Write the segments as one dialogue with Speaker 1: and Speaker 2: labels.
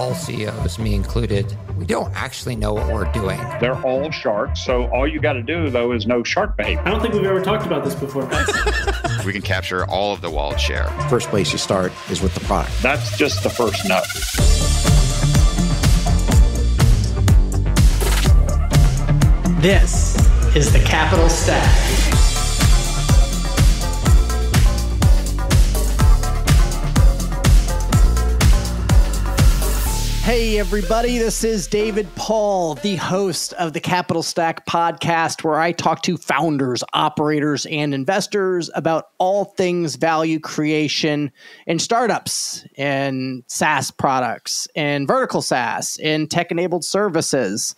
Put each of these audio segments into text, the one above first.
Speaker 1: all CEOs, me included, we don't actually know what we're doing.
Speaker 2: They're all sharks. So all you got to do, though, is know shark behavior.
Speaker 3: I don't think we've ever talked about this before.
Speaker 4: we can capture all of the wallet share.
Speaker 5: First place you start is with the product.
Speaker 2: That's just the first nut.
Speaker 6: This is the Capital Stack. Hey, everybody, this is David Paul, the host of the Capital Stack podcast, where I talk to founders, operators, and investors about all things value creation in startups and SaaS products and vertical SaaS and tech enabled services.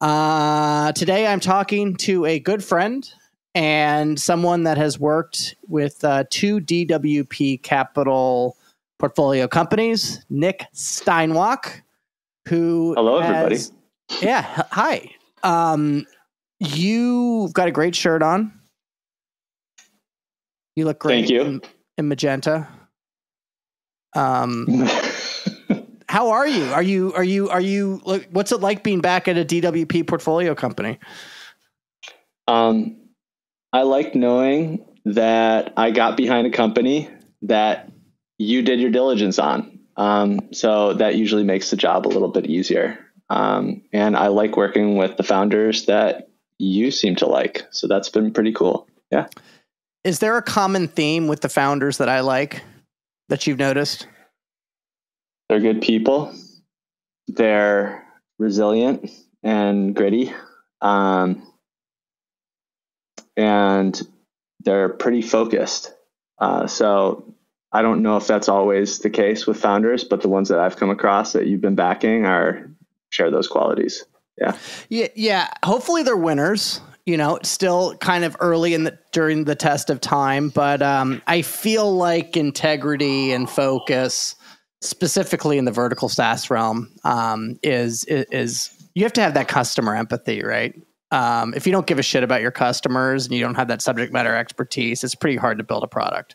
Speaker 6: Uh, today, I'm talking to a good friend and someone that has worked with uh, two DWP Capital portfolio companies, Nick Steinwachs, who
Speaker 7: hello
Speaker 6: has,
Speaker 7: everybody.
Speaker 6: Yeah, hi. Um, you've got a great shirt on. You look great.
Speaker 7: Thank you.
Speaker 6: In, in magenta. Um, how are you? Are you are you are you? What's it like being back at a DWP portfolio company?
Speaker 7: Um, I like knowing that I got behind a company that you did your diligence on. Um, so that usually makes the job a little bit easier. Um, and I like working with the founders that you seem to like. So that's been pretty cool. Yeah.
Speaker 6: Is there a common theme with the founders that I like that you've noticed?
Speaker 7: They're good people. They're resilient and gritty. Um, and they're pretty focused. Uh, so I don't know if that's always the case with founders, but the ones that I've come across that you've been backing are share those qualities. Yeah.
Speaker 6: Yeah. Yeah. Hopefully they're winners. You know, still kind of early in the during the test of time, but um, I feel like integrity and focus, specifically in the vertical SaaS realm, um, is, is is you have to have that customer empathy, right? Um, if you don't give a shit about your customers and you don't have that subject matter expertise, it's pretty hard to build a product.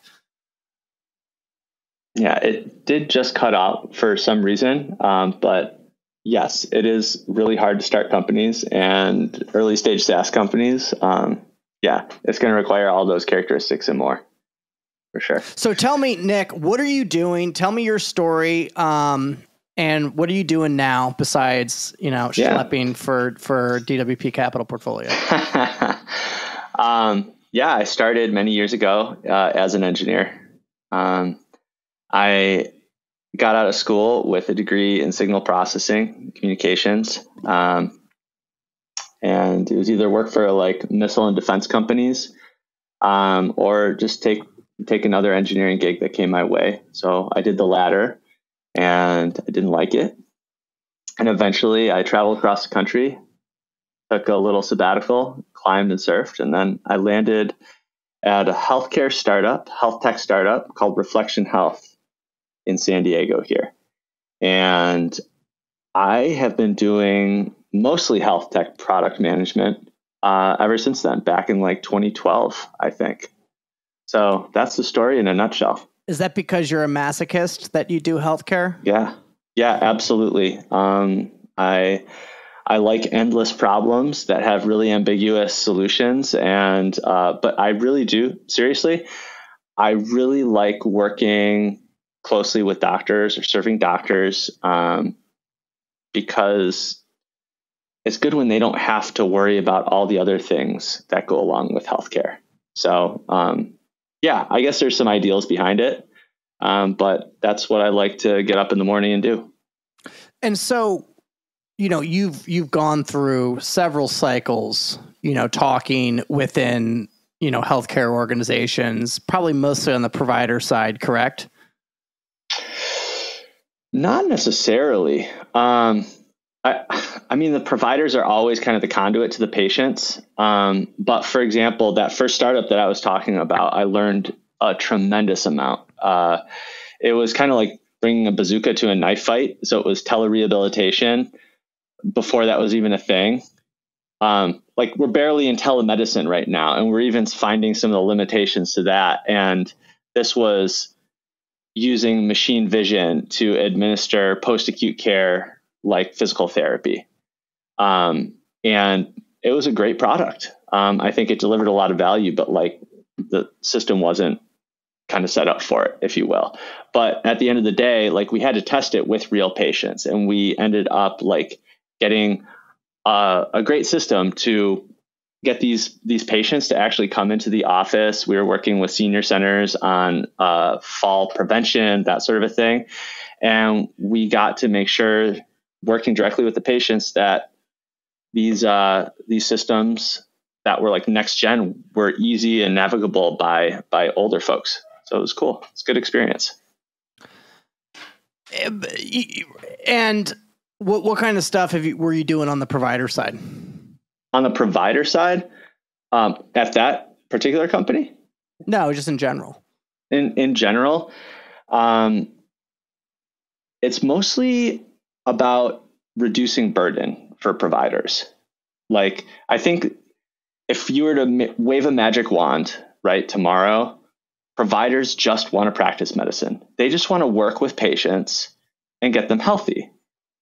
Speaker 7: Yeah, it did just cut out for some reason, um, but yes, it is really hard to start companies and early stage SaaS companies. Um, yeah, it's going to require all those characteristics and more, for sure.
Speaker 6: So tell me, Nick, what are you doing? Tell me your story. Um, and what are you doing now besides, you know, schlepping yeah. for, for DWP Capital Portfolio?
Speaker 7: um, yeah, I started many years ago uh, as an engineer. Um, I got out of school with a degree in signal processing communications. Um, and it was either work for like missile and defense companies um, or just take take another engineering gig that came my way. So I did the latter and I didn't like it. And eventually I traveled across the country, took a little sabbatical, climbed and surfed, and then I landed at a healthcare startup, health tech startup called Reflexion Health in San Diego here. And I have been doing mostly health tech product management uh, ever since then, back in like 2012, I think. So that's the story in a nutshell.
Speaker 6: Is that because you're a masochist that you do healthcare?
Speaker 7: Yeah, yeah, absolutely. Um, I I like endless problems that have really ambiguous solutions, and uh, but I really do seriously. I really like working closely with doctors or serving doctors um, because it's good when they don't have to worry about all the other things that go along with healthcare. So, um, yeah, I guess there's some ideals behind it, um, but that's what I like to get up in the morning and do.
Speaker 6: And so, you know, you've you've gone through several cycles, you know, talking within you know healthcare organizations, probably mostly on the provider side, correct?
Speaker 7: Not necessarily. Um, I, I mean, the providers are always kind of the conduit to the patients. Um, but for example, that first startup that I was talking about, I learned a tremendous amount. Uh, it was kind of like bringing a bazooka to a knife fight. So it was telerehabilitation before that was even a thing. Um, like we're barely in telemedicine right now, and we're even finding some of the limitations to that. And this was using machine vision to administer post acute care like physical therapy. Um, and it was a great product. Um, I think it delivered a lot of value, but like the system wasn't kind of set up for it, if you will. But at the end of the day, like we had to test it with real patients, and we ended up like getting uh, a great system to get these these patients to actually come into the office. We were working with senior centers on uh, fall prevention, that sort of a thing, and we got to make sure, working directly with the patients, that these uh, these systems that were like next gen were easy and navigable by by older folks. So it was cool. It's a good experience.
Speaker 6: And what what kind of stuff have you were you doing on the provider side?
Speaker 7: On the provider side, um, at that particular company?
Speaker 6: No, just in general.
Speaker 7: In in general, um, it's mostly about reducing burden for providers. Like I think if you were to wave a magic wand right tomorrow, providers just want to practice medicine. They just want to work with patients and get them healthy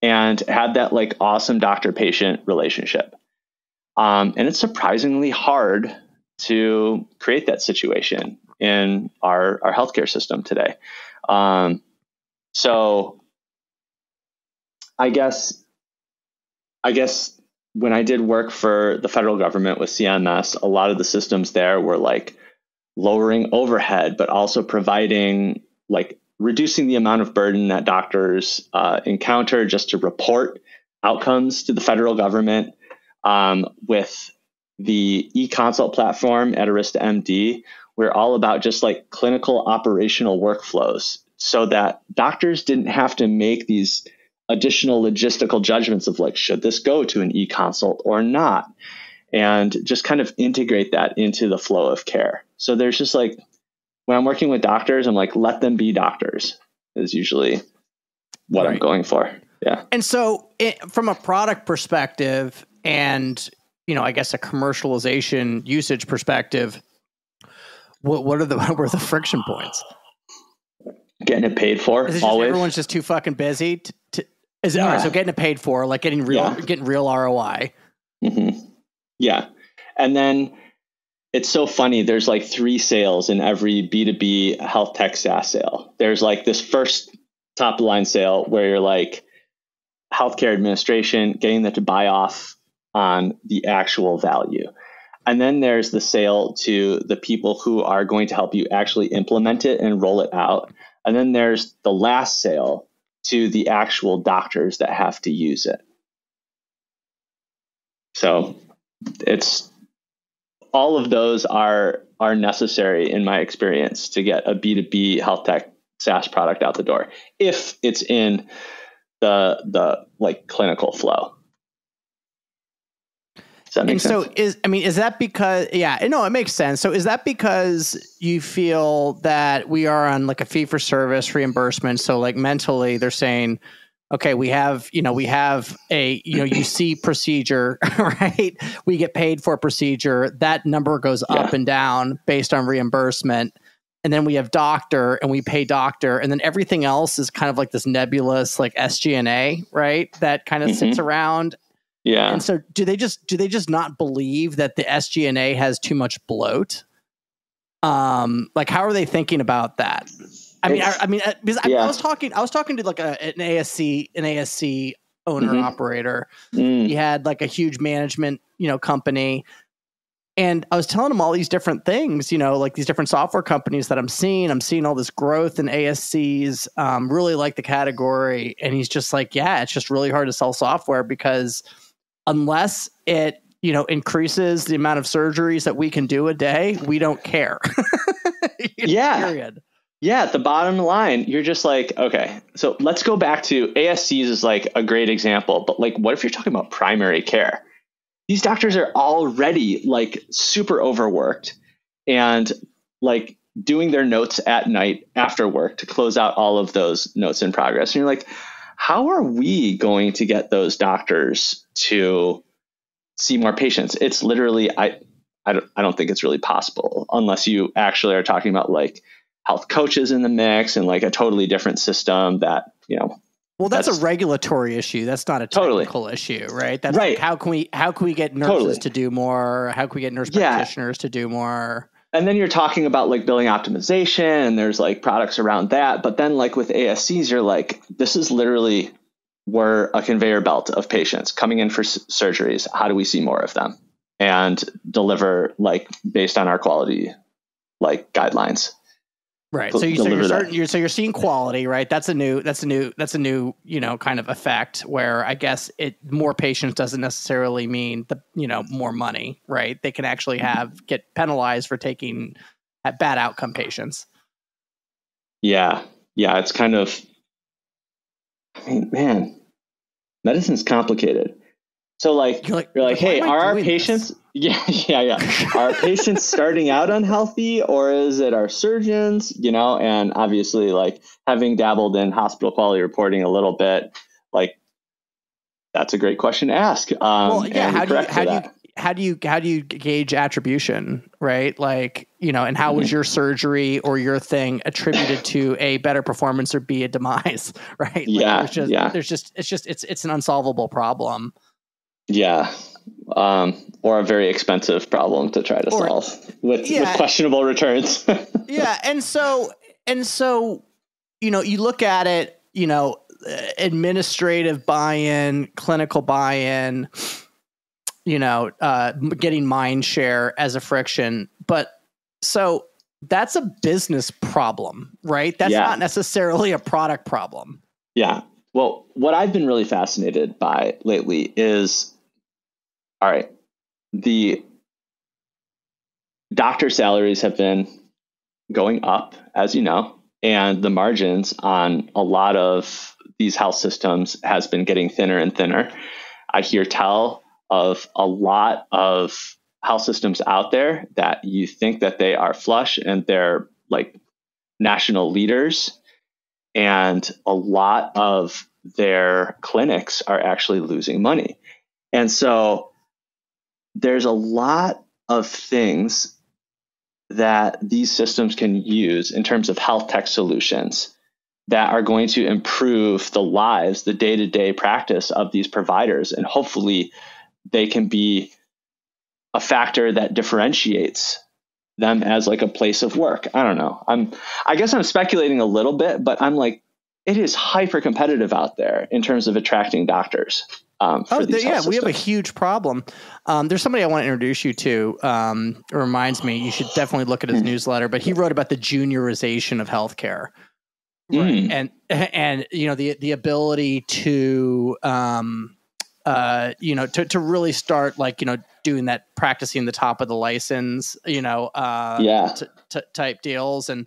Speaker 7: and have that like awesome doctor patient relationship. Um, and it's surprisingly hard to create that situation in our, our healthcare system today. Um, so I guess, I guess when I did work for the federal government with CMS, a lot of the systems there were like lowering overhead, but also providing like reducing the amount of burden that doctors uh, encounter just to report outcomes to the federal government. Um, with the e-consult platform at Arista MD, we're all about just like clinical operational workflows so that doctors didn't have to make these additional logistical judgments of like, should this go to an e-consult or not? And just kind of integrate that into the flow of care. So there's just like when I'm working with doctors, I'm like, let them be doctors is usually what right. I'm going for. Yeah.
Speaker 6: And so, it, from a product perspective, and you know, I guess a commercialization usage perspective, what what are the what are the friction points?
Speaker 7: Getting it paid for.
Speaker 6: Is
Speaker 7: always.
Speaker 6: everyone's just too fucking busy. To, to, is it yeah. all right? So getting it paid for, like getting real, yeah. getting real ROI.
Speaker 7: Mm-hmm. Yeah, and then it's so funny. There's like three sales in every B2B health tech SaaS sale. There's like this first top line sale where you're like healthcare administration, getting them to buy off on the actual value. And then there's the sale to the people who are going to help you actually implement it and roll it out. And then there's the last sale to the actual doctors that have to use it. So it's all of those are are necessary in my experience to get a B2B health tech SaaS product out the door if it's in the the like clinical flow. Does that make
Speaker 6: and
Speaker 7: sense?
Speaker 6: so is I mean is that because yeah no it makes sense so is that because you feel that we are on like a fee for service reimbursement so like mentally they're saying okay, we have, you know, we have a, you know, you see procedure, right? We get paid for a procedure. That number goes yeah. up and down based on reimbursement. And then we have doctor and we pay doctor. And then everything else is kind of like this nebulous, like SG&A, right? That kind of mm-hmm. sits around.
Speaker 7: Yeah.
Speaker 6: And so do they just, do they just not believe that the SG&A has too much bloat? Um, like how are they thinking about that? I mean, I, I, mean, uh, because yeah. I, I, was talking, I was talking to like a, an ASC, an ASC owner mm-hmm. operator. Mm. He had like a huge management, you know, company, and I was telling him all these different things, you know, like these different software companies that I'm seeing. I'm seeing all this growth in ASCs. Um, really like the category, and he's just like, yeah, it's just really hard to sell software because unless it you know increases the amount of surgeries that we can do a day we don't care
Speaker 7: yeah period yeah, at the bottom line, you're just like, okay, so let's go back to ASCs is like a great example, but like, what if you're talking about primary care? These doctors are already like super overworked and like doing their notes at night after work to close out all of those notes in progress. And you're like, how are we going to get those doctors to see more patients? It's literally, I, I don't, I don't think it's really possible unless you actually are talking about like health coaches in the mix and like a totally different system that you know
Speaker 6: well, that's,
Speaker 7: That's-
Speaker 6: a regulatory issue. That's not a
Speaker 7: Totally.
Speaker 6: technical issue, right? That's
Speaker 7: Right.
Speaker 6: like how can we how can we get nurses
Speaker 7: Totally.
Speaker 6: to do more? How can we get nurse
Speaker 7: Yeah.
Speaker 6: practitioners to do more?
Speaker 7: and then you're talking about like billing optimization and there's like products around that but then like with ascs you're like this is literally we're a conveyor belt of patients coming in for s- surgeries how do we see more of them and deliver like based on our quality like guidelines
Speaker 6: Right. So you so you're, starting, you're so you're seeing quality, right? That's a new that's a new that's a new you know kind of effect where I guess it more patients doesn't necessarily mean the you know more money, right? They can actually mm-hmm. have get penalized for taking at bad outcome patients.
Speaker 7: yeah yeah it's kind of i mean man medicine's complicated so like
Speaker 6: You're like
Speaker 7: You're like, hey, are our patients?
Speaker 6: this?
Speaker 7: Yeah, yeah, yeah. Are patients starting out unhealthy, or is it our surgeons? You know, and obviously, like having dabbled in hospital quality reporting a little bit, like that's a great question to ask. Um,
Speaker 6: well, yeah. How do you how do you how do you how do you gauge attribution, right? Like you know, and how
Speaker 7: Mm-hmm.
Speaker 6: was your surgery or your thing attributed to a better performance or be a demise, right? Like,
Speaker 7: Yeah,
Speaker 6: there's just,
Speaker 7: yeah.
Speaker 6: There's just it's just it's it's an unsolvable problem.
Speaker 7: Yeah, um, or a very expensive problem to try to
Speaker 6: Or-
Speaker 7: solve with,
Speaker 6: Yeah.
Speaker 7: with questionable returns.
Speaker 6: yeah and so and so you know you look at it you know uh, administrative buy-in clinical buy-in you know uh getting mind share as a friction but so that's a business problem right that's
Speaker 7: Yeah.
Speaker 6: not necessarily a product problem
Speaker 7: Yeah. Well, what I've been really fascinated by lately is all right, the doctor salaries have been going up, as you know, and the margins on a lot of these health systems has been getting thinner and thinner. I hear tell of a lot of health systems out there that you think that they are flush and they're like national leaders and a lot of their clinics are actually losing money. And so there's a lot of things that these systems can use in terms of health tech solutions that are going to improve the lives, the day to day practice of these providers. And hopefully they can be a factor that differentiates them as like a place of work. I don't know. I'm I guess I'm speculating a little bit, but I'm like it is hyper competitive out there in terms of attracting doctors. Um,
Speaker 6: Oh, there- yeah, we have a huge problem. Um, there's somebody I want to introduce you to. Um, it reminds me, you should definitely look at his
Speaker 7: Hmm.
Speaker 6: newsletter. But he wrote about the juniorization of healthcare,
Speaker 7: Mm.
Speaker 6: and and you know the the ability to um, uh, you know to to really start like you know doing that practicing the top of the license, you know, uh,
Speaker 7: yeah.
Speaker 6: t- t- type deals and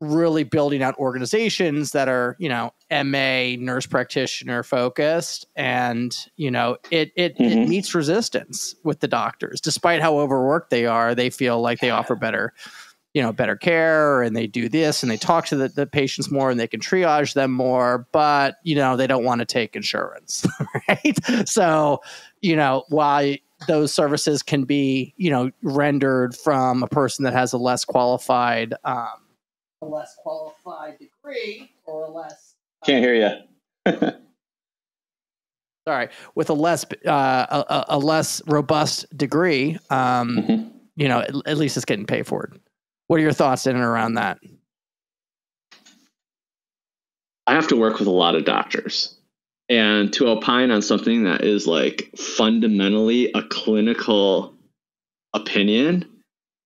Speaker 6: really building out organizations that are you know ma nurse practitioner focused and you know it it, it
Speaker 7: Mhm.
Speaker 6: meets resistance with the doctors despite how overworked they are they feel like they offer better you know better care and they do this and they talk to the, the patients more and they can triage them more but you know they don't want to take insurance right so you know while those services can be you know rendered from a person that has a less qualified um, a less qualified degree or a less
Speaker 7: Can't hear you.
Speaker 6: sorry with a less uh, a, a- a less robust degree um,
Speaker 7: Mhm.
Speaker 6: you know at, at least it's getting paid for it what are your thoughts in and around that
Speaker 7: I have to work with a lot of doctors. And to opine on something that is like fundamentally a clinical opinion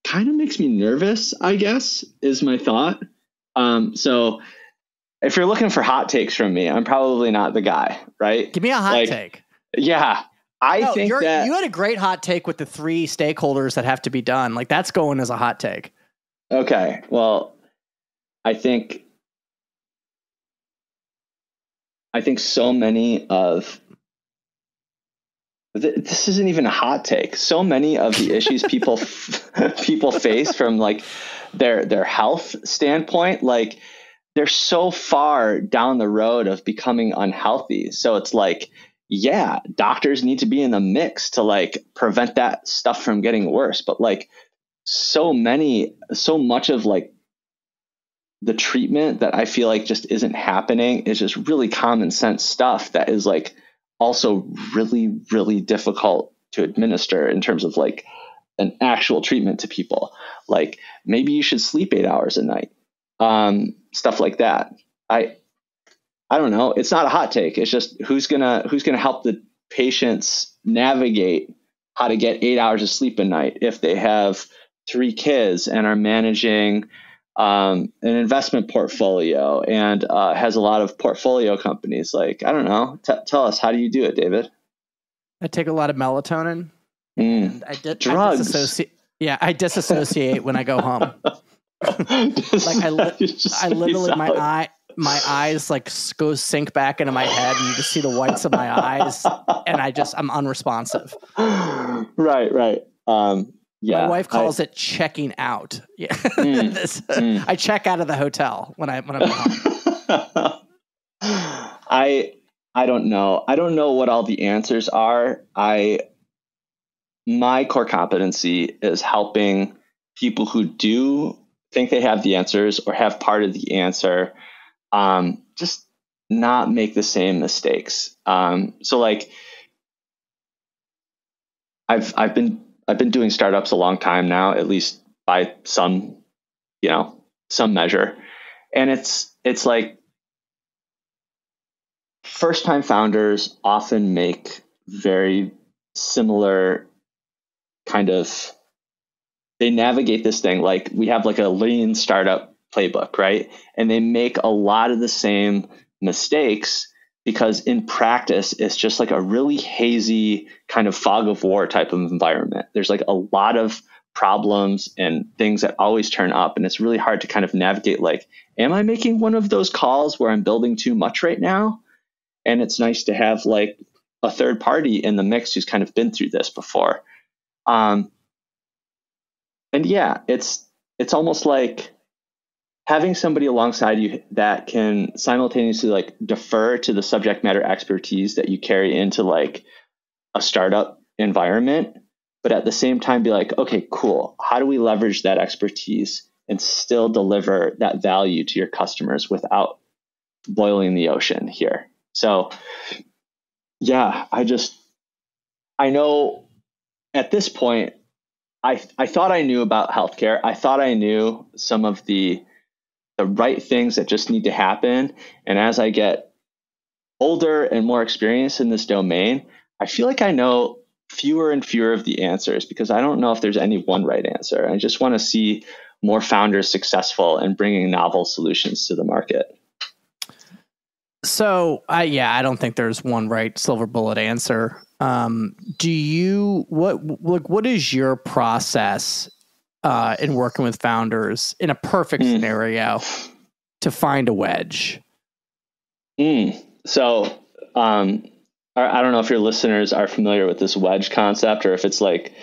Speaker 7: kind of makes me nervous, I guess, is my thought. Um, so if you're looking for hot takes from me, I'm probably not the guy, right?
Speaker 6: give me a hot
Speaker 7: Like,
Speaker 6: take
Speaker 7: Yeah. I
Speaker 6: No,
Speaker 7: think
Speaker 6: you're-
Speaker 7: that
Speaker 6: you had a great hot take with the three stakeholders that have to be done like that's going as a hot take
Speaker 7: Okay. Well, I think I think so many of this isn't even a hot take. So many of the issues people people face from like their their health standpoint, like they're so far down the road of becoming unhealthy. So it's like, yeah, doctors need to be in the mix to like prevent that stuff from getting worse. But like so many, so much of like the treatment that I feel like just isn't happening is just really common sense stuff that is like also really, really difficult to administer in terms of like an actual treatment to people. Like maybe you should sleep eight hours a night, um, stuff like that. I, I don't know. It's not a hot take. It's just who's gonna who's gonna help the patients navigate how to get eight hours of sleep a night if they have three kids and are managing um, an investment portfolio and uh, has a lot of portfolio companies. Like, I don't know. T- tell us, how do you do it, David?
Speaker 6: I take a lot of melatonin.
Speaker 7: Mm.
Speaker 6: I did
Speaker 7: drugs.
Speaker 6: I disassociate. Yeah, I disassociate when I go home. like I, li- I literally my eye my eyes like go sink back into my head and you just see the whites of my eyes and I just I'm unresponsive.
Speaker 7: right, right. Um, yeah.
Speaker 6: My wife calls I, it checking out. Yeah. Mm, this, mm. I check out of the hotel when I when I'm home.
Speaker 7: I I don't know. I don't know what all the answers are. I my core competency is helping people who do think they have the answers or have part of the answer um, just not make the same mistakes. Um, so like I've I've been I've been doing startups a long time now, at least by some, you know, some measure. And it's it's like first time founders often make very similar kind of they navigate this thing like we have like a lean startup playbook, right? And they make a lot of the same mistakes because in practice it's just like a really hazy kind of fog of war type of environment. There's like a lot of problems and things that always turn up and it's really hard to kind of navigate like am I making one of those calls where I'm building too much right now? And it's nice to have like a third party in the mix who's kind of been through this before. Um, and yeah, it's it's almost like having somebody alongside you that can simultaneously like defer to the subject matter expertise that you carry into like a startup environment, but at the same time be like, okay, cool. How do we leverage that expertise and still deliver that value to your customers without boiling the ocean here? So, yeah, I just, I know at this point, I, I thought I knew about healthcare. I thought I knew some of the the right things that just need to happen. And as I get older and more experienced in this domain, I feel like I know fewer and fewer of the answers because I don't know if there's any one right answer. I just want to see more founders successful and bringing novel solutions to the market.
Speaker 6: So, I yeah, I don't think there's one right silver bullet answer. Um, do you what like what is your process uh, in working with founders in a perfect mm. scenario to find a wedge?
Speaker 7: Mm. So, um, I don't know if your listeners are familiar with this wedge concept or if it's like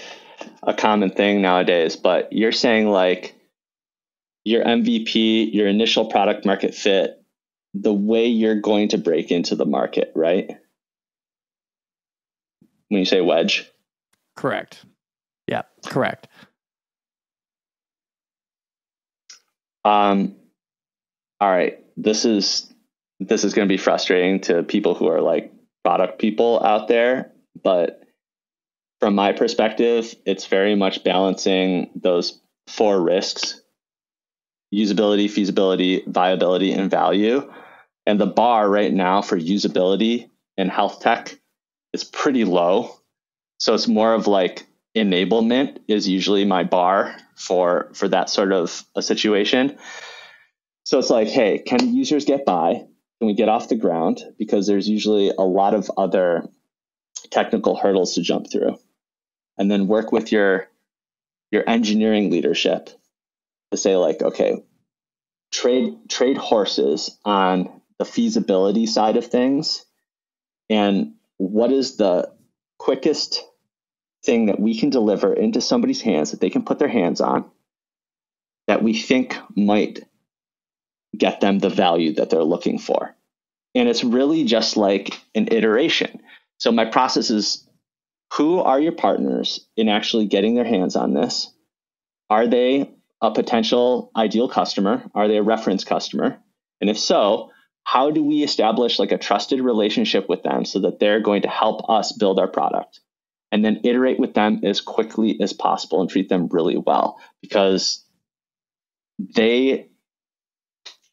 Speaker 7: a common thing nowadays, but you're saying like your MVP, your initial product market fit, the way you're going to break into the market, right? When you say wedge?
Speaker 6: Correct. Yeah, correct.
Speaker 7: Um, all right, this is this is going to be frustrating to people who are like product people out there, but from my perspective, it's very much balancing those four risks usability, feasibility, viability, and value. And the bar right now for usability in health tech is pretty low. So it's more of like enablement is usually my bar for for that sort of a situation. So it's like, hey, can users get by? Can we get off the ground? Because there's usually a lot of other technical hurdles to jump through. And then work with your your engineering leadership to say like, okay, trade trade horses on the feasibility side of things and what is the quickest thing that we can deliver into somebody's hands that they can put their hands on that we think might get them the value that they're looking for. And it's really just like an iteration. So my process is who are your partners in actually getting their hands on this? Are they a potential ideal customer? Are they a reference customer? And if so, how do we establish like a trusted relationship with them so that they're going to help us build our product? And then iterate with them as quickly as possible and treat them really well because they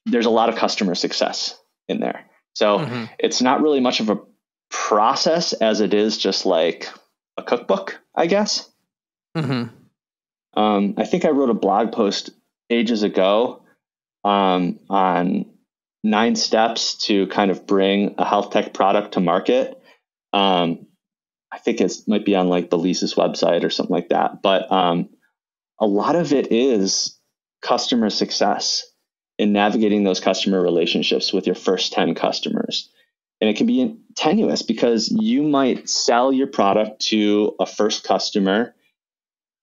Speaker 7: there's a lot of customer success in there. So mm-hmm. it's not really much of a process as it is just like a cookbook, I guess. Mm-hmm. Um, I think I wrote a blog post ages ago um, on nine steps to kind of bring a health tech product to market. Um, I think it might be on like the Lisa's website or something like that. But um, a lot of it is customer success in navigating those customer relationships with your first 10 customers. And it can be tenuous because you might sell your product to a first customer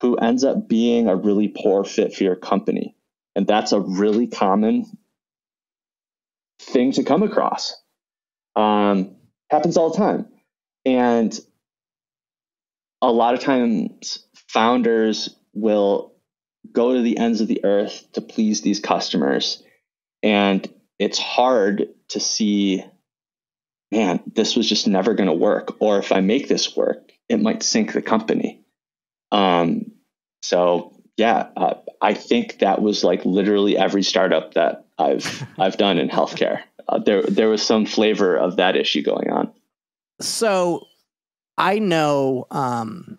Speaker 7: who ends up being a really poor fit for your company. And that's a really common thing to come across. Um, happens all the time. And a lot of times, founders will go to the ends of the earth to please these customers. And it's hard to see, man, this was just never going to work. Or if I make this work, it might sink the company. Um, so yeah, uh, I think that was like literally every startup that I've I've done in healthcare. Uh, there there was some flavor of that issue going on.
Speaker 6: So I know um,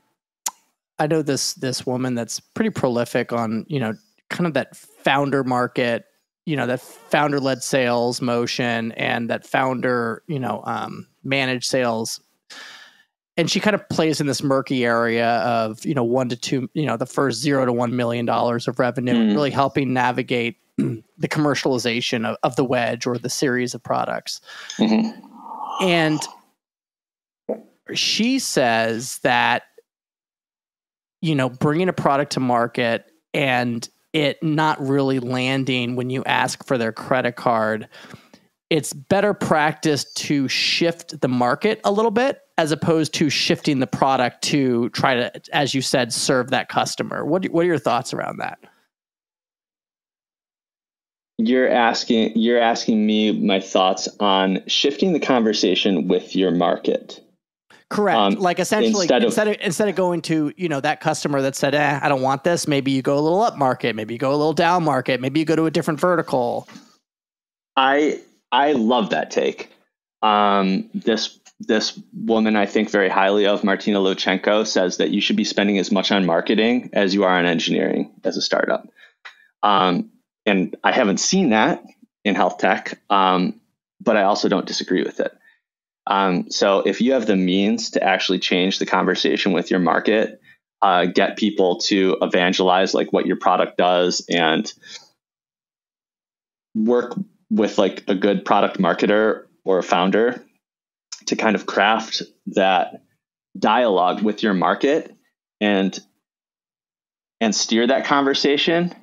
Speaker 6: I know this this woman that's pretty prolific on you know kind of that founder market, you know that founder led sales motion and that founder you know um, managed sales and she kind of plays in this murky area of you know one to two you know the first zero to one million dollars of revenue mm. really helping navigate the commercialization of, of, the wedge or the series of products mm-hmm. and she says that you know bringing a product to market and it not really landing when you ask for their credit card it's better practice to shift the market a little bit as opposed to shifting the product to try to, as you said, serve that customer. What what are your thoughts around that?
Speaker 7: You're asking you're asking me my thoughts on shifting the conversation with your market.
Speaker 6: Correct. Um, like essentially, instead of, instead of instead of going to you know that customer that said, "Eh, I don't want this," maybe you go a little up market, maybe you go a little down market, maybe you go to a different vertical.
Speaker 7: I I love that take. Um, this this woman I think very highly of, Martina Lauchengco, says that you should be spending as much on marketing as you are on engineering as a startup. Um, and I haven't seen that in health tech, um, but I also don't disagree with it. Um, so if you have the means to actually change the conversation with your market, uh, get people to evangelize like what your product does and work with like a good product marketer or a founder to kind of craft that dialogue with your market and and steer that conversation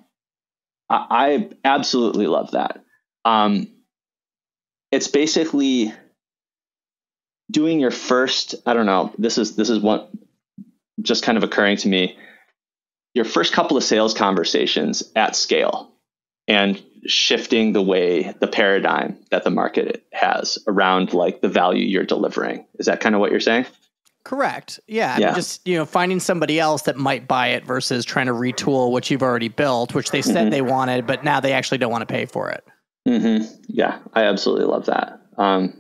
Speaker 7: i, I absolutely love that. Um, it's basically doing your first i don't know this is this is what just kind of occurring to me your first couple of sales conversations at scale and shifting the way the paradigm that the market has around like the value you're delivering. Is that kind of what you're saying?
Speaker 6: Correct. Yeah. yeah. I mean, just you know, finding somebody else that might buy it versus trying to retool what you've already built, which they said mm-hmm. they wanted, but now they actually don't want to pay for it.
Speaker 7: Mm-hmm. Yeah, I absolutely love that. Um,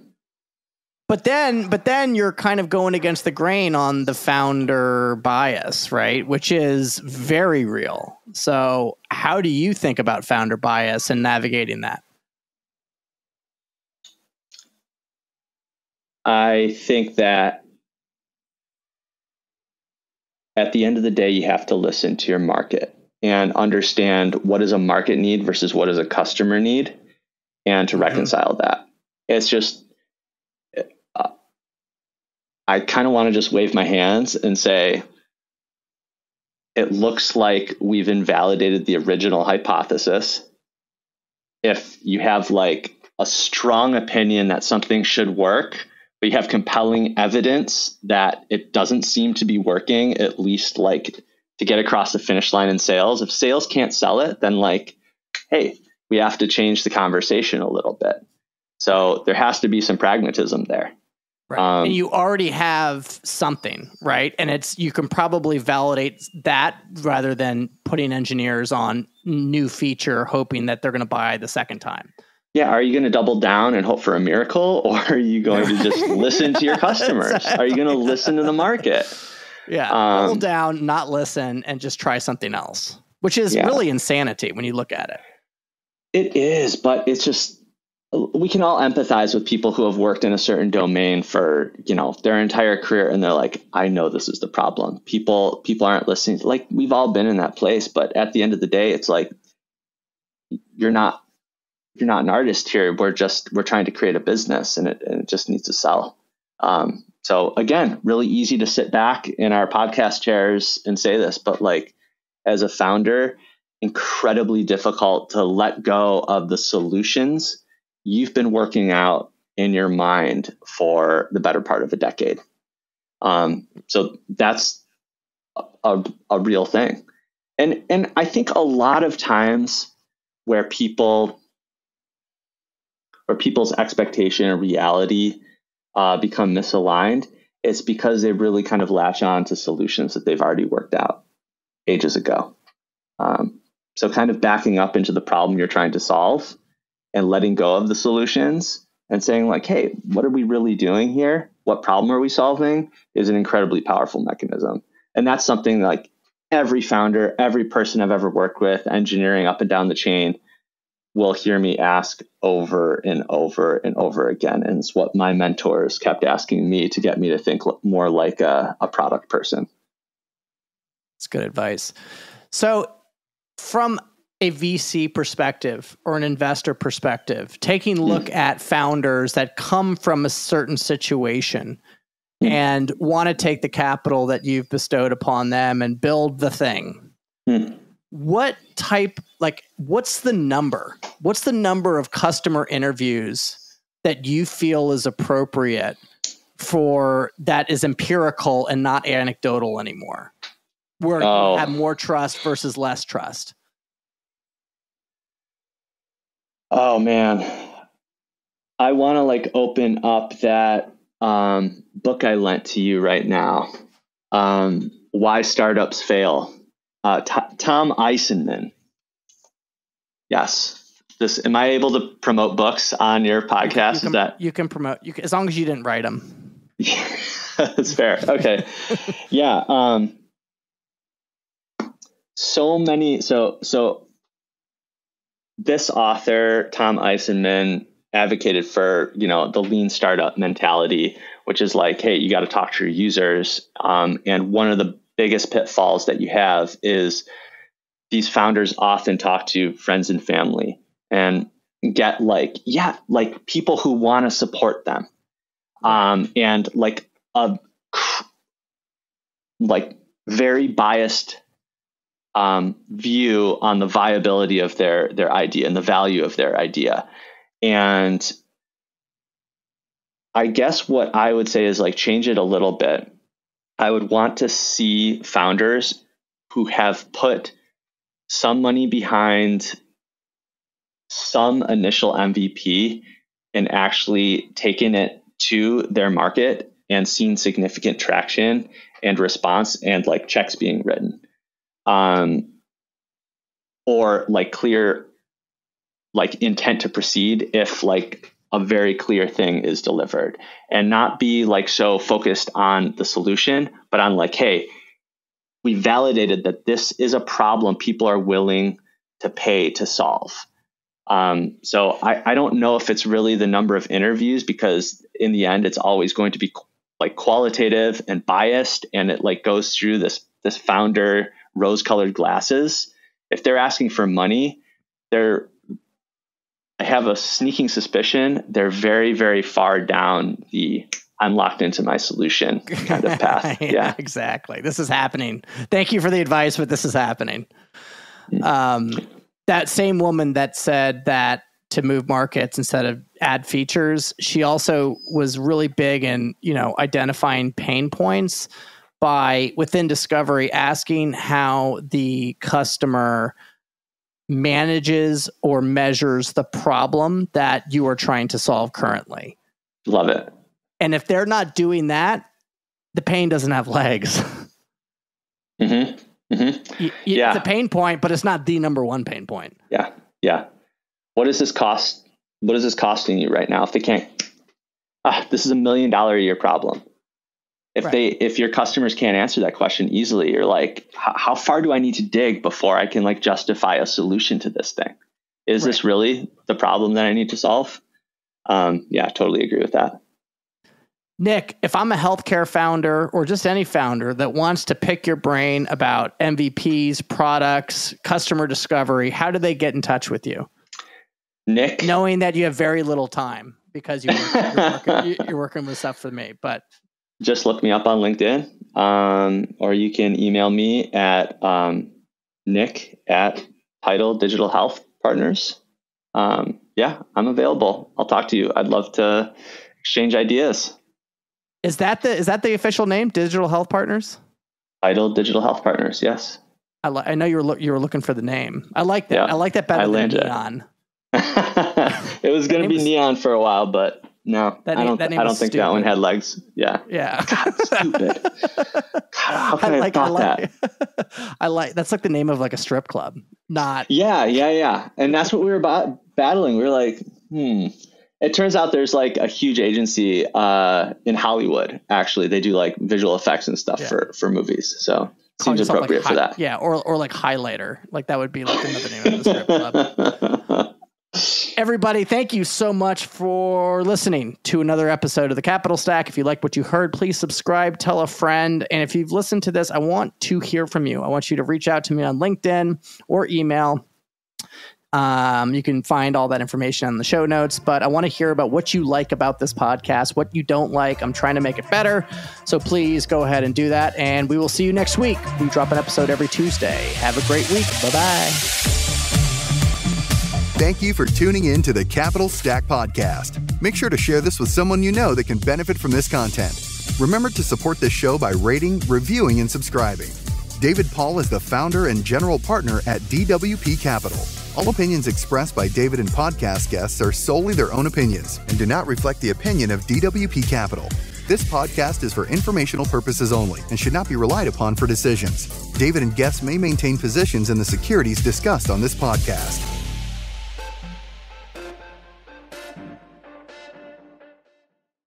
Speaker 6: but then but then you're kind of going against the grain on the founder bias right? Which is very real. So how do you think about founder bias and navigating that?
Speaker 7: I think that at the end of the day you have to listen to your market and understand what is a market need versus what is a customer need and to mm-hmm. reconcile that. It's just I kind of want to just wave my hands and say, it looks like we've invalidated the original hypothesis. If you have like a strong opinion that something should work, but you have compelling evidence that it doesn't seem to be working, at least like to get across the finish line in sales. If sales can't sell it, then like, hey, we have to change the conversation a little bit. So there has to be some pragmatism there.
Speaker 6: Right. Um, and you already have something, right? And it's you can probably validate that rather than putting engineers on new feature hoping that they're going to buy the second time.
Speaker 7: Yeah, are you going to double down and hope for a miracle or are you going to just listen to your customers? exactly. Are you going to listen to the market?
Speaker 6: Yeah, um, double down, not listen and just try something else, which is yeah. really insanity when you look at it.
Speaker 7: It is, but it's just we can all empathize with people who have worked in a certain domain for you know their entire career and they're like i know this is the problem. People people aren't listening. Like we've all been in that place but at the end of the day it's like you're not you're not an artist here. We're just we're trying to create a business and it, and it just needs to sell. Um, so again really easy to sit back in our podcast chairs and say this but like as a founder incredibly difficult to let go of the solutions you've been working out in your mind for the better part of a decade. Um, so that's a, a real thing. And, and I think a lot of times where people, where people's expectation and reality uh, become misaligned, it's because they really kind of latch on to solutions that they've already worked out ages ago. Um, so, kind of backing up into the problem you're trying to solve and letting go of the solutions and saying like hey what are we really doing here? What problem are we solving? Is an incredibly powerful mechanism. And that's something like every founder every person i've ever worked with engineering up and down the chain will hear me ask over and over and over again. And it's what my mentors kept asking me to get me to think more like a, a product person.
Speaker 6: It's good advice. So from a VC perspective or an investor perspective, taking a look mm. at founders that come from a certain situation mm. and want to take the capital that you've bestowed upon them and build the thing. Mm. What type, like, what's the number? What's the number of customer interviews that you feel is appropriate for that is empirical and not anecdotal anymore? Where oh. you have more trust versus less trust?
Speaker 7: Oh man. I want to like open up that um, book I lent to you right now. Um, Why Startups Fail. Uh, T- Tom Eisenmann. Yes. This am I able to promote books on your podcast?
Speaker 6: You can,
Speaker 7: Is that
Speaker 6: you can promote you can, as long as you didn't write them.
Speaker 7: That's fair. Okay. yeah. Um, so many. So so this author, Tom Eisenmann, advocated for you know the lean startup mentality, which is like, hey, you got to talk to your users. Um, and one of the biggest pitfalls that you have is these founders often talk to friends and family and get like, yeah, like people who want to support them, um, and like a like very biased um, view on the viability of their their idea and the value of their idea. And I guess what I would say is like change it a little bit. I would want to see founders who have put some money behind some initial MVP and actually taken it to their market and seen significant traction and response and like checks being written um, or like clear like intent to proceed if like a very clear thing is delivered. And not be like so focused on the solution but on like hey we validated that this is a problem people are willing to pay to solve. Um, so I, I don't know if it's really the number of interviews because in the end it's always going to be like qualitative and biased and it like goes through this this founder rose colored glasses, if they're asking for money, they're I have a sneaking suspicion they're very, very far down the I'm locked into my solution kind of path. yeah, yeah,
Speaker 6: exactly. This is happening. Thank you for the advice, but this is happening. Hmm. Um, that same woman that said that to move markets instead of add features, she also was really big in you know identifying pain points by within Discovery asking how the customer manages or measures the problem that you are trying to solve currently.
Speaker 7: Love it.
Speaker 6: And if they're not doing that, the pain doesn't have legs.
Speaker 7: Mm-hmm. Mm-hmm.
Speaker 6: Y-
Speaker 7: Yeah.
Speaker 6: It's a pain point, but it's not the number one pain point.
Speaker 7: Yeah. Yeah. What is this cost? What is this costing you right now? If they can't, ah, this is a million dollar a year problem. If
Speaker 6: Right.
Speaker 7: they, if your customers can't answer that question easily, you're like, how far do I need to dig before I can like justify a solution to this thing? Is this really the problem that I need to solve? Um, yeah, totally agree with that.
Speaker 6: Nick, if I'm a healthcare founder or just any founder that wants to pick your brain about MVPs, products, customer discovery, how do they get in touch with you?
Speaker 7: Nick,
Speaker 6: Knowing that you have very little time because you work, you're, working, you're working with stuff for me. But
Speaker 7: just look me up on LinkedIn, um, or you can email me at um, nick at Tidal Digital Health Partners. Um, yeah, I'm available. I'll talk to you. I'd love to exchange ideas.
Speaker 6: is that the is that the official name? Digital Health Partners.
Speaker 7: Tidal Digital Health Partners. Yes.
Speaker 6: I, li- I know you were loo- you were looking for the name. I like that.
Speaker 7: Yeah,
Speaker 6: I like that better
Speaker 7: I
Speaker 6: than. Neon.
Speaker 7: it was going to be
Speaker 6: was-
Speaker 7: neon for a while, but no,
Speaker 6: That
Speaker 7: I don't.
Speaker 6: that name
Speaker 7: I don't think that one had legs. Yeah.
Speaker 6: Yeah.
Speaker 7: God, Stupid. God, how could I, have thought that?
Speaker 6: that. I like that's like the name of like a strip club. Not
Speaker 7: Yeah, yeah, yeah. And that's what we were about battling. We were like, hmm. It turns out there's like a huge agency uh, in Hollywood. Actually, they do like visual effects and stuff
Speaker 6: Yeah.
Speaker 7: for for movies. So
Speaker 6: call
Speaker 7: seems
Speaker 6: yourself, like,
Speaker 7: appropriate for
Speaker 6: hi-
Speaker 7: that.
Speaker 6: Yeah, or or like highlighter. Like that would be like another name of the strip club. Everybody, thank you so much for listening to another episode of the Capital Stack. If you like what you heard, please subscribe, tell a friend. And if you've listened to this, I want to hear from you. I want you to reach out to me on LinkedIn or email. Um, you can find all that information on the show notes, but I want to hear about what you like about this podcast, what you don't like. I'm trying to make it better. So please go ahead and do that. And we will see you next week. We drop an episode every Tuesday. Have a great week. Bye bye.
Speaker 3: Thank you for tuning in to the Capital Stack Podcast. Make sure to share this with someone you know that can benefit from this content. Remember to support this show by rating, reviewing, and subscribing. David Paul is the founder and general partner at DWP Capital. All opinions expressed by David and podcast guests are solely their own opinions and do not reflect the opinion of DWP Capital. This podcast is for informational purposes only and should not be relied upon for decisions. David and guests may maintain positions in the securities discussed on this podcast.